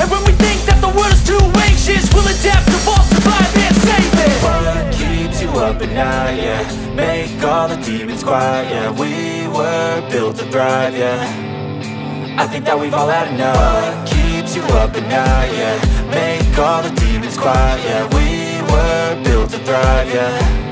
And when we think that the world is too anxious We'll adapt, evolve, survive and save it. What keeps you up at night, yeah? Make all the demons quiet, yeah. We were built to thrive, yeah. I think that we've all had enough. What keeps you up at night, yeah? Make all the demons quiet, yeah. We were built to thrive, yeah